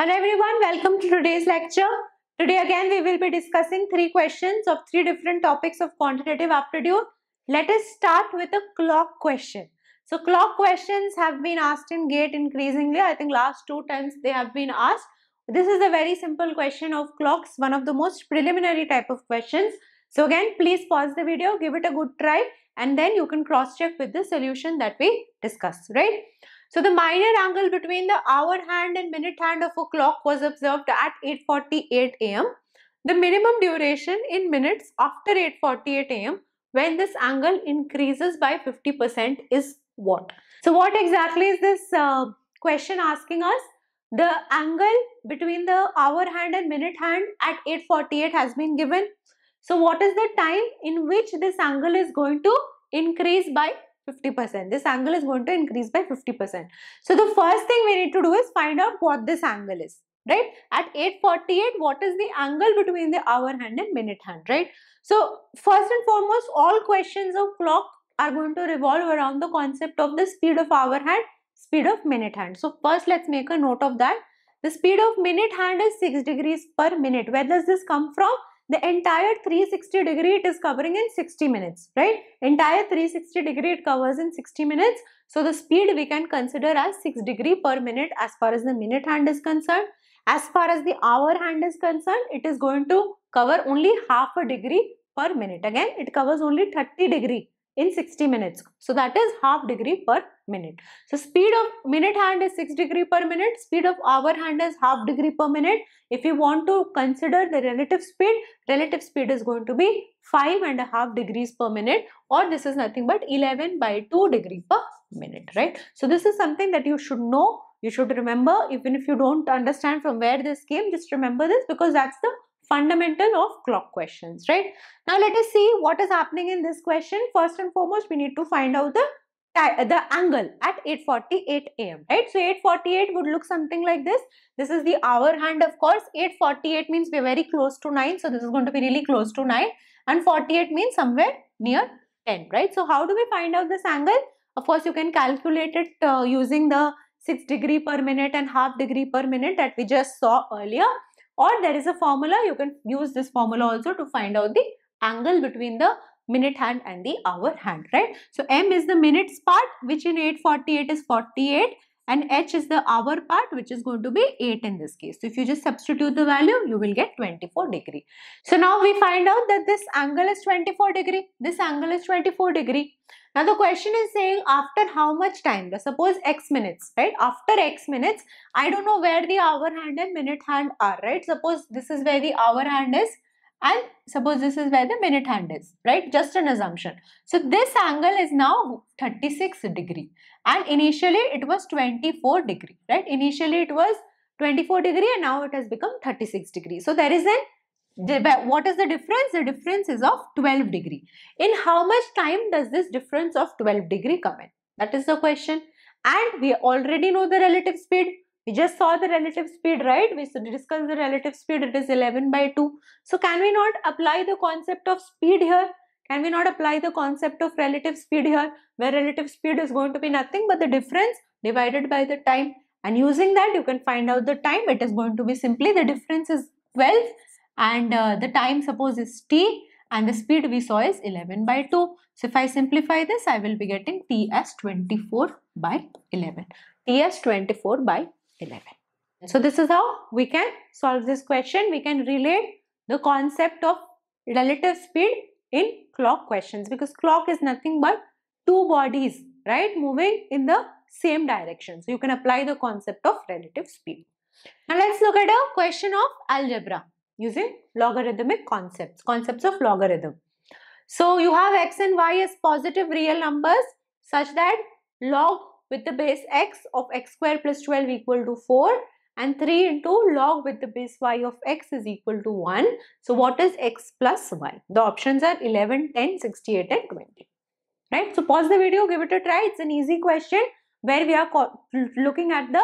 Hello everyone, welcome to today's lecture. Today again we will be discussing three questions of three different topics of quantitative aptitude. Let us start with a clock question. So clock questions have been asked in GATE increasingly. I think last two times they have been asked. This is a very simple question of clocks, one of the most preliminary type of questions. So again, please pause the video, give it a good try and then you can cross check with the solution that we discussed, right? So the minor angle between the hour hand and minute hand of a clock was observed at 8.48 am. The minimum duration in minutes after 8.48 am when this angle increases by 50% is what? So what exactly is this uh, question asking us? The angle between the hour hand and minute hand at 8.48 has been given. So what is the time in which this angle is going to increase by 50%. This angle is going to increase by 50%. So the first thing we need to do is find out what this angle is, right? At 8.48, what is the angle between the hour hand and minute hand, right? So first and foremost, all questions of clock are going to revolve around the concept of the speed of hour hand, speed of minute hand. So first let's make a note of that. The speed of minute hand is 6 degrees per minute. Where does this come from? The entire 360 degree it is covering in 60 minutes right? Entire 360 degree it covers in 60 minutes. So the speed we can consider as 6 degree per minute as far as the minute hand is concerned. As far as the hour hand is concerned it is going to cover only half a degree per minute. Again it covers only 30 degree in 60 minutes. So that is half degree per minute. So speed of minute hand is 6 degree per minute, speed of hour hand is half degree per minute. If you want to consider the relative speed, relative speed is going to be 5 and a half degrees per minute or this is nothing but 11 by 2 degree per minute, right? So this is something that you should know, you should remember even if you don't understand from where this came, just remember this because that's the fundamental of clock questions, right? Now let us see what is happening in this question. First and foremost, we need to find out the the angle at 8.48 am, right? So 8.48 would look something like this. This is the hour hand, of course. 8.48 means we're very close to 9. So this is going to be really close to 9. And 48 means somewhere near 10, right? So how do we find out this angle? Of course, you can calculate it uh, using the 6 degree per minute and half degree per minute that we just saw earlier or there is a formula you can use this formula also to find out the angle between the minute hand and the hour hand right? So m is the minutes part which in 848 is 48 and h is the hour part which is going to be 8 in this case. So if you just substitute the value you will get 24 degree. So now we find out that this angle is 24 degree. This angle is 24 degree. Now the question is saying after how much time? Suppose x minutes, right? After x minutes, I don't know where the hour hand and minute hand are, right? Suppose this is where the hour hand is and suppose this is where the minute hand is, right? Just an assumption. So this angle is now 36 degree and initially it was 24 degree, right? Initially it was 24 degree and now it has become 36 degree. So there is an what is the difference? The difference is of 12 degree. In how much time does this difference of 12 degree come in? That is the question. And we already know the relative speed. We just saw the relative speed, right? We discussed the relative speed. It is 11 by 2. So can we not apply the concept of speed here? Can we not apply the concept of relative speed here? Where relative speed is going to be nothing but the difference divided by the time. And using that, you can find out the time. It is going to be simply the difference is 12 and uh, the time suppose is t and the speed we saw is 11 by 2. So if I simplify this, I will be getting t as 24 by 11. t as 24 by 11. Mm-hmm. So this is how we can solve this question. We can relate the concept of relative speed in clock questions because clock is nothing but two bodies, right, moving in the same direction. So you can apply the concept of relative speed. Now let's look at a question of algebra using logarithmic concepts, concepts of logarithm. So you have x and y as positive real numbers such that log with the base x of x square plus 12 equal to 4 and 3 into log with the base y of x is equal to 1. So what is x plus y? The options are 11, 10, 68 and 20. Right? So pause the video, give it a try. It's an easy question where we are looking at the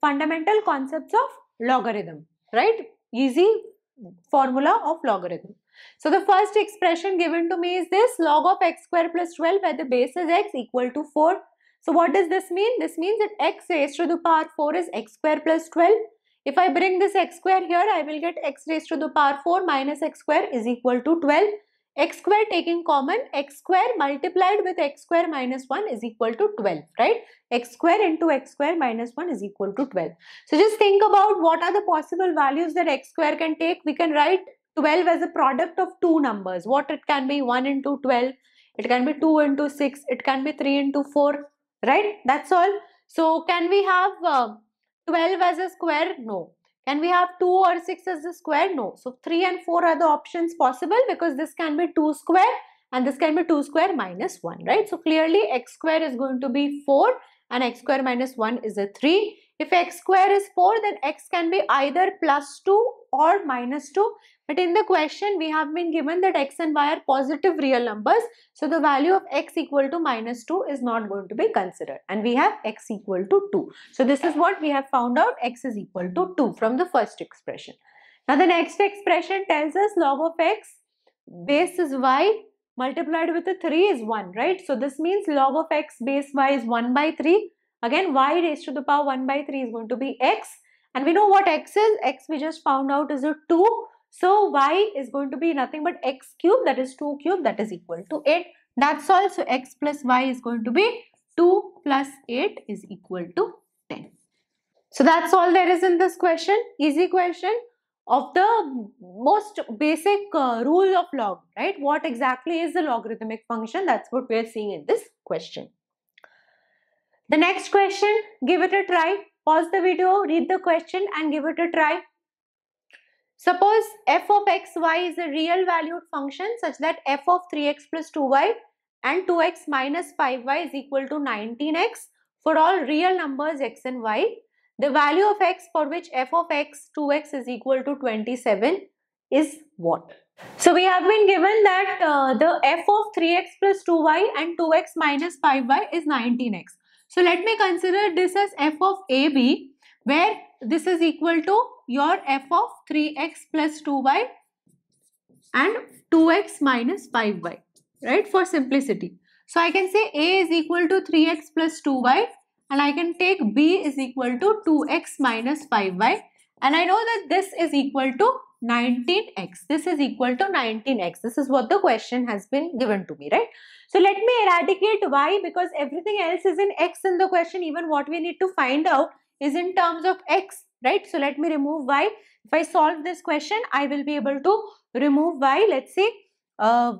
fundamental concepts of logarithm. Right? Easy formula of logarithm. So the first expression given to me is this log of x square plus 12 where the base is x equal to 4. So what does this mean? This means that x raised to the power 4 is x square plus 12. If I bring this x square here, I will get x raised to the power 4 minus x square is equal to 12. x square taking common, x square multiplied with x square minus 1 is equal to 12, right? x square into x square minus 1 is equal to 12. So just think about what are the possible values that x square can take. We can write 12 as a product of two numbers. What it can be 1 into 12, it can be 2 into 6, it can be 3 into 4, right? That's all. So can we have uh, 12 as a square? No. Can we have 2 or 6 as a square? No. So 3 and 4 are the options possible because this can be 2 square and this can be 2 square minus 1, right? So clearly x square is going to be 4 and x square minus 1 is a 3. If x square is 4 then x can be either plus 2 or minus 2 but in the question we have been given that x and y are positive real numbers so the value of x equal to minus 2 is not going to be considered and we have x equal to 2. So this is what we have found out x is equal to 2 from the first expression. Now the next expression tells us log of x base is y multiplied with a 3 is 1 right. So this means log of x base y is 1 by 3 again y raised to the power 1 by 3 is going to be x and we know what x is. x we just found out is a 2. So y is going to be nothing but x cube that is 2 cube that is equal to 8. That's all. So x plus y is going to be 2 plus 8 is equal to 10. So that's all there is in this question. Easy question of the most basic uh, rule of log, right? What exactly is the logarithmic function? That's what we are seeing in this question. The next question, give it a try. Pause the video, read the question and give it a try. Suppose f of xy is a real valued function such that f of 3x plus 2y and 2x minus 5y is equal to 19x for all real numbers x and y. The value of x for which f of x 2x is equal to 27 is what? So we have been given that uh, the f of 3x plus 2y and 2x minus 5y is 19x. So let me consider this as f of AB where this is equal to your f of 3x plus 2y and 2x minus 5y right for simplicity. So I can say A is equal to 3x plus 2y and I can take B is equal to 2x minus 5y and I know that this is equal to 19x. This is equal to 19x. This is what the question has been given to me, right? So let me eradicate y because everything else is in x in the question. Even what we need to find out is in terms of x, right? So let me remove y. If I solve this question, I will be able to remove y. Let's say, uh,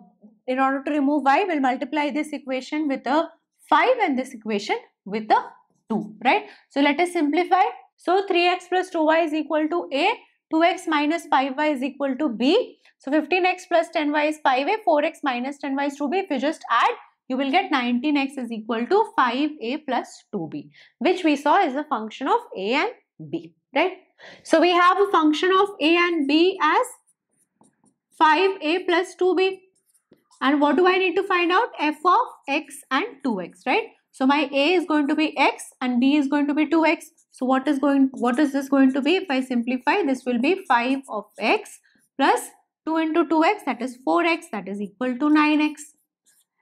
in order to remove y, we'll multiply this equation with a 5 and this equation with a 2, right? So let us simplify. So 3x plus 2y is equal to a 2x minus 5y is equal to b. So 15x plus 10y is 5a, 4x minus 10y is 2b. If you just add, you will get 19x is equal to 5a plus 2b, which we saw is a function of a and b, right? So we have a function of a and b as 5a plus 2b. And what do I need to find out? f of x and 2x, right? So my a is going to be x and b is going to be 2x. So what is going what is this going to be? If I simplify, this will be 5 of x plus 2 into 2x that is 4x that is equal to 9x.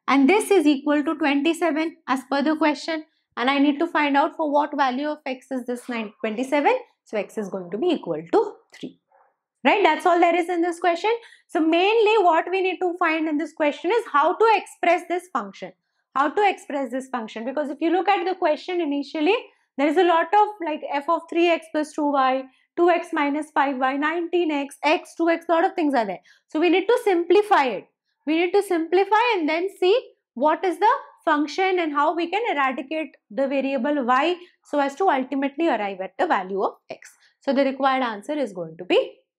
And this is equal to 27 as per the question. And I need to find out for what value of x is this 9, 27. So x is going to be equal to 3. Right, that's all there is in this question. So mainly what we need to find in this question is how to express this function. How to express this function because if you look at the question initially, there is a lot of like f of 3x plus 2y, 2x minus 5y, 19x, x, 2x, lot of things are there. So we need to simplify it. We need to simplify and then see what is the function and how we can eradicate the variable y so as to ultimately arrive at the value of x. So the required answer is going to be